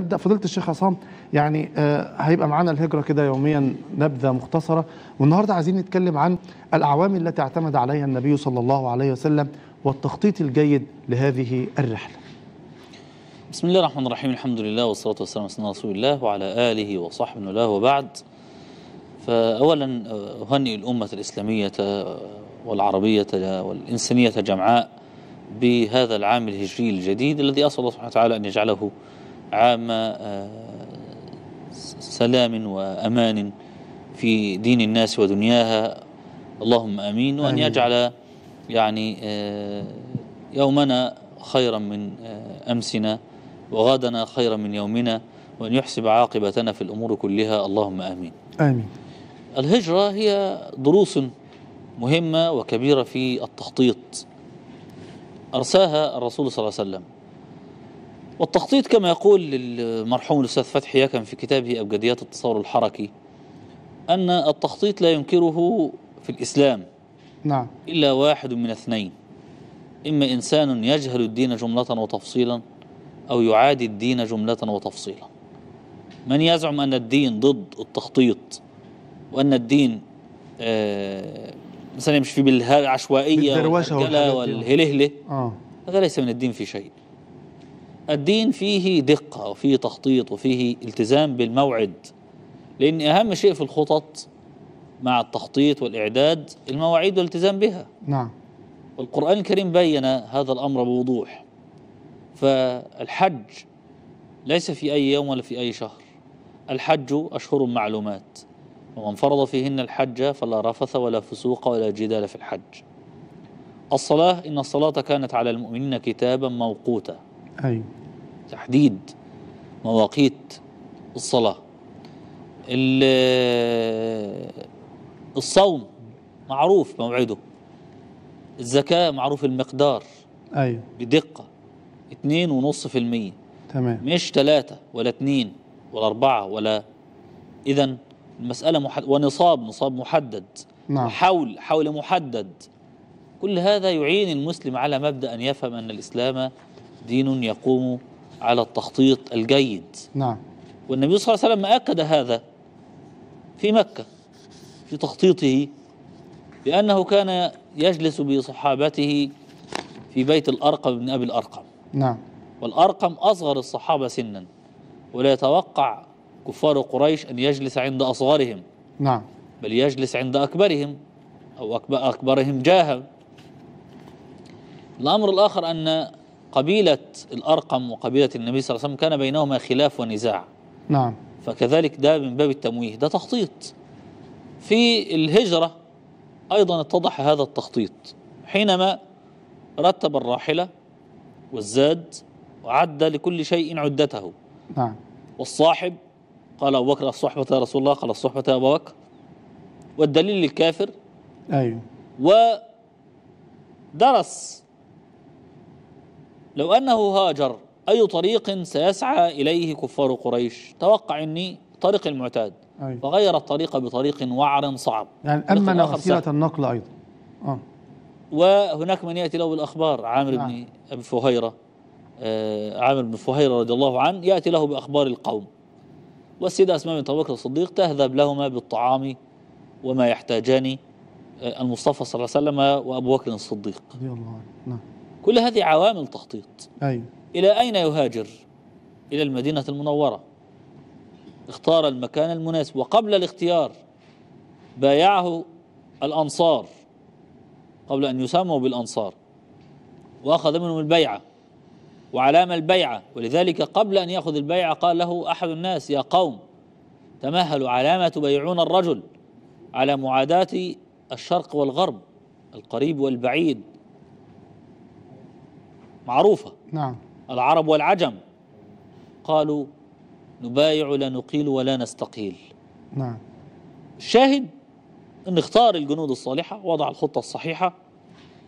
نبدأ. فضيلة الشيخ عصام يعني آه، هيبقى معانا الهجرة كده يوميا نبذة مختصرة. والنهاردة عايزين نتكلم عن الأعوام التي اعتمد عليها النبي صلى الله عليه وسلم والتخطيط الجيد لهذه الرحلة. بسم الله الرحمن الرحيم. الحمد لله والصلاة والسلام على رسول الله وعلى آله وصحبه الله وبعد. فأولا أهنئ الأمة الإسلامية والعربية والإنسانية جمعاء بهذا العام الهجري الجديد الذي أسأل الله سبحانه وتعالى أن يجعله عام آه، سلام وأمان في دين الناس ودنياها. اللهم آمين. وأن آمين. يجعل يعني آه، يومنا خيرا من آه، أمسنا وغدنا خيرا من يومنا. وأن يحسب عاقبتنا في الأمور كلها. اللهم آمين. آمين. الهجرة هي دروس مهمة وكبيرة في التخطيط. أرساها الرسول صلى الله عليه وسلم. والتخطيط كما يقول المرحوم الأستاذ فتحي يكن في كتابه أبجديات التصور الحركي أن التخطيط لا ينكره في الإسلام نعم. إلا واحد من اثنين. إما إنسان يجهل الدين جملة وتفصيلا أو يعادي الدين جملة وتفصيلا. من يزعم أن الدين ضد التخطيط وأن الدين آه مثلا يمشي بالعشوائية والحاجات دي. والهلهلة آه. هذا ليس من الدين في شيء. الدين فيه دقة وفيه تخطيط وفيه التزام بالموعد لأن أهم شيء في الخطط مع التخطيط والإعداد المواعيد والالتزام بها. نعم. والقرآن الكريم بين هذا الأمر بوضوح. فالحج ليس في أي يوم ولا في أي شهر. الحج أشهر معلومات. ومن فرض فيهن الحج فلا رفث ولا فسوق ولا جدال في الحج. الصلاة إن الصلاة كانت على المؤمنين كتابا موقوتا. أيوه تحديد مواقيت الصلاة. ال- الصوم معروف موعده. الزكاة معروف المقدار. أيوه بدقة. اتنين ونص في المية. تمام. مش تلاتة ولا اتنين ولا أربعة ولا إذا المسألة محد ونصاب نصاب محدد. نعم. وحول حول محدد. كل هذا يعين المسلم على مبدأ أن يفهم أن الإسلام دين يقوم على التخطيط الجيد. نعم. والنبي صلى الله عليه وسلم أكد هذا في مكة في تخطيطه بأنه كان يجلس بصحابته في بيت الأرقم بن أبي الأرقم. نعم. والأرقم أصغر الصحابة سنا ولا يتوقع كفار قريش أن يجلس عند أصغرهم. نعم. بل يجلس عند أكبرهم أو أكب- أكبرهم جاها. الأمر الآخر أن قبيلة الأرقم وقبيلة النبي صلى الله عليه وسلم كان بينهما خلاف ونزاع. نعم. فكذلك ده من باب التمويه ده تخطيط. في الهجرة أيضا اتضح هذا التخطيط. حينما رتب الراحلة والزاد وعد لكل شيء عدته. نعم. والصاحب قال أبو بكر الصحبة يا رسول الله؟ قال الصحبة يا أبو بكر. والدليل للكافر أيوه. ودرس لو أنه هاجر أي طريق سيسعى إليه كفار قريش؟ توقع أني طريق المعتاد. أيوه فغير الطريق بطريق وعر صعب. يعني وسيلة سهل. النقل أيضا. آه. وهناك من يأتي له بالأخبار عامر نعم. بن أبي فهيرة. آه، عامر بن فهيرة رضي الله عنه يأتي له بأخبار القوم. والسيدة أسماء بنت أبي بكر الصديق تهذب لهما بالطعام وما يحتاجان آه، المصطفى صلى الله عليه وسلم وأبو بكر الصديق. رضي الله عنه. نعم. كل هذه عوامل تخطيط. أيوه إلى أين يهاجر؟ إلى المدينة المنورة. اختار المكان المناسب. وقبل الاختيار بايعه الأنصار قبل أن يسموا بالأنصار. وأخذ منهم البيعة. وعلام البيعة. ولذلك قبل أن يأخذ البيعة قال له أحد الناس يا قوم تمهلوا على ما تبايعون الرجل على معاداة الشرق والغرب القريب والبعيد. معروفة. نعم. العرب والعجم قالوا نبايع لا نقيل ولا نستقيل. نعم. الشاهد إن اختار الجنود الصالحة وضع الخطة الصحيحة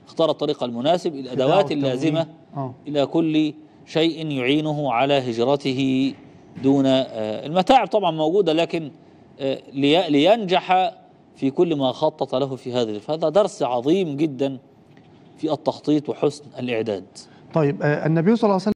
اختار الطريق المناسب الأدوات. اللازمة آه. إلى كل شيء يعينه على هجرته دون آه، المتاعب طبعا موجودة لكن آه، لي- لينجح في كل ما خطط له في هذه فهذا درس عظيم جدا في التخطيط وحسن الإعداد. طيب آه، النبي صلى الله عليه وسلم